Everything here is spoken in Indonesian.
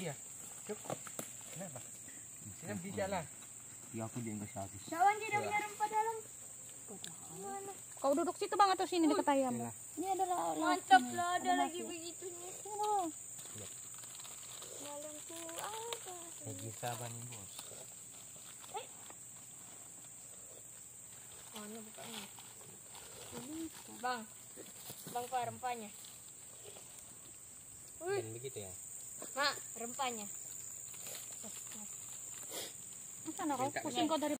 Iya. Cukup. Kenapa? Sini bisa lah. Ya aku dia enggak habis. Sawan dia punya rempah dalam. Mana? Kau duduk situ bang atau sini dekat ayam? Lah. Ini ada la- Mantap Iya, lah, ada lagi begitunya. Oh. Dalam tuh ada. Lagi sabar nih bos. Mana bukanya? Bang, bang pak rempahnya. Wih, begitu ya. Mak rempahnya. Sana kau? Pusing kau dari